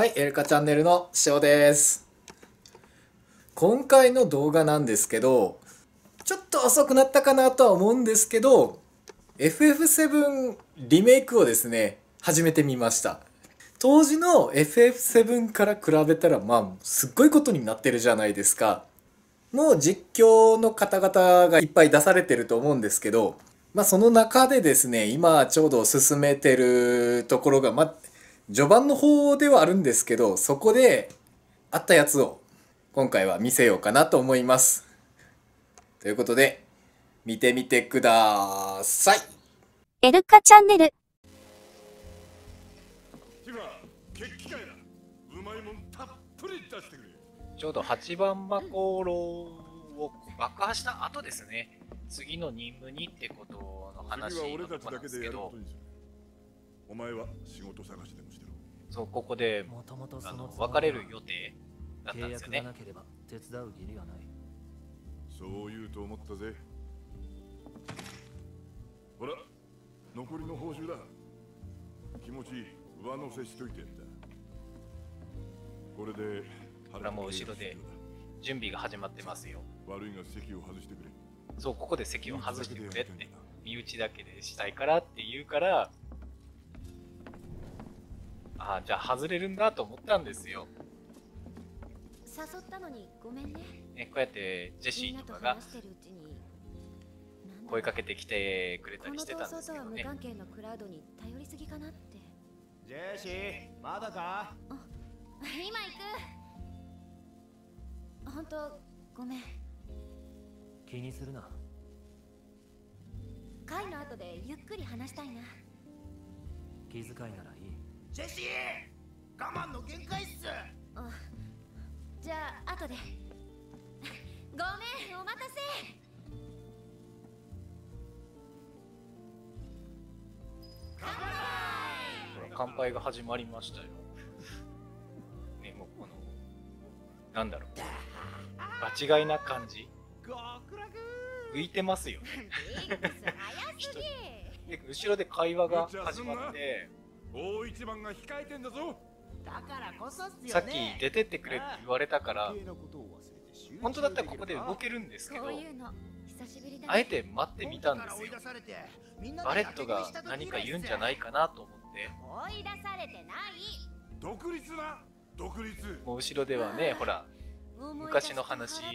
はい、エルカチャンネルのしおです。今回の動画なんですけど、ちょっと遅くなったかなとは思うんですけど、FF7 リメイクをですね、始めてみました。当時の FF7 から比べたら、まあ、すっごいことになってるじゃないですか。もう実況の方々がいっぱい出されてると思うんですけど、まあその中でですね、今ちょうど進めてるところが、まあ、序盤の方ではあるんですけど、そこであったやつを今回は見せようかなと思います。ということで、見てみてください。エルカチャンネル。ティファ決起会だうまいもんたっぷり出してくれちょうど8番マコロを爆破した後ですね。次の任務にってことの話次は俺のとこなんたちだけですけどることにするお前は仕事探しでもしてろ。そう、ここでもともとあの別れる予定だったん契ですよね。約がなければ手伝う義理はない。そう言うと思ったぜ。ほら残りの報酬だ。気持ち上乗せしといてんだ。これでほらもう後ろで準備が始まってますよ。悪いが席を外してくれ。そう、ここで席を外してくれって。身内だけでしたいからって言うから、ああ、じゃあ外れるんだと思ったんですよ。誘ったのにごめんね。ね、こうやってジェシーとかが話してるうちに。なんだ声かけてきてくれたりしてたんですけどね。関係のクラウドに頼りすぎかなって。ジェシー、まだか？今行く。本当ごめん。気にするな会の後でゆっくり話したいな。気遣いならジェシー我慢の限界っすあじゃあ後で。ごめんお待たせ。ほら乾杯が始まりましたよ。ね、もうこの、なんだろう。場違いな感じ。浮いてますよね。後ろで会話が始まって、大一番が控えてんだぞ。だからこそっすよね。さっき出てってくれって言われたから、本当だったらここで動けるんですけどこう、いうの久しぶりだね。あえて待ってみたんですよ。本。から追い出されてみんなでバレットが何か言うんじゃないかなと思って、追い出されてない。独立な独立。もう後ろではね、ほら、思い出昔の話で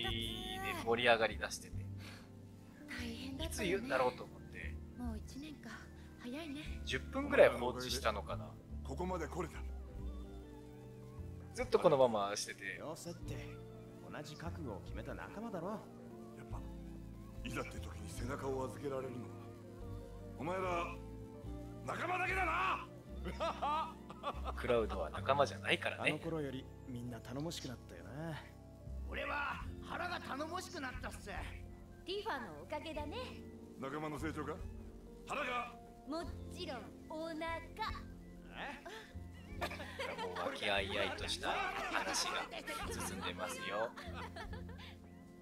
盛り上がりだしてて、大変だいつ言うんだろうと思って、もう一年か早いね。10分ぐらい放置したのかな。ここまで来れた。ずっとこのまましてて、よせって。同じ覚悟を決めた仲間だろ。やっぱいざって時に背中を預けられるのはお前ら仲間だけだな。クラウドは仲間じゃないからあのね。頃よりみんな頼もしくなったよな。俺は腹が頼もしくなったっす。ティファのおかげだね。仲間の成長か？腹がもちろんお腹もう和気あいあいとした話が進んでますよ。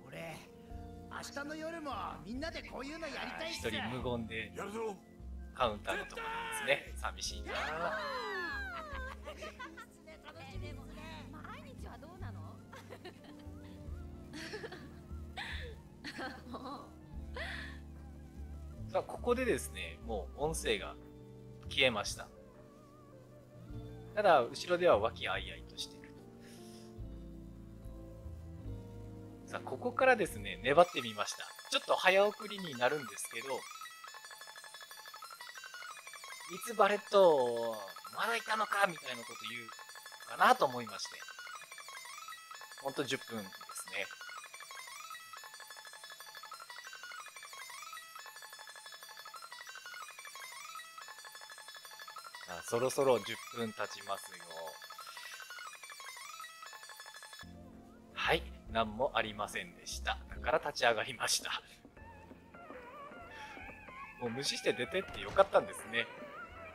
俺明日の夜もみんなでこういうのやりたいっす一人無言でやるぞカウンターのところですね。寂しいな。えでも毎日はどうなの？もさあ、ここでですね、もう音声が消えました。ただ、後ろでは和気あいあいとしていると。さあ、ここからですね、粘ってみました。ちょっと早送りになるんですけど、いつバレット、まだいたのかみたいなこと言うかなと思いまして。ほんと10分ですね。あそろそろ10分経ちますよ。はい、何もありませんでした。だから立ち上がりました。もう無視して出てってよかったんですね。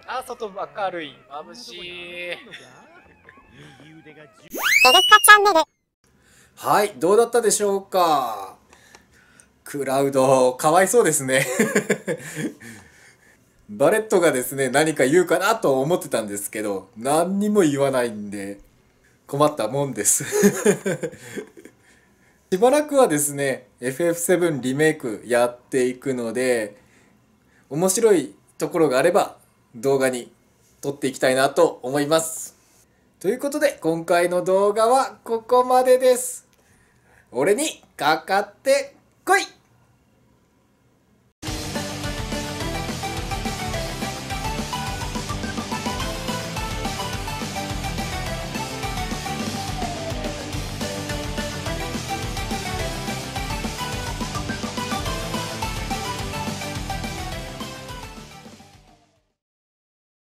あ、外明るい、眩しい。はい、どうだったでしょうかクラウド、かわいそうですね。バレットがですね、何か言うかなと思ってたんですけど、何にも言わないんで、困ったもんです。しばらくはですね FF7 リメイクやっていくので面白いところがあれば動画に撮っていきたいなと思います。ということで今回の動画はここまでです。俺にかかってこい。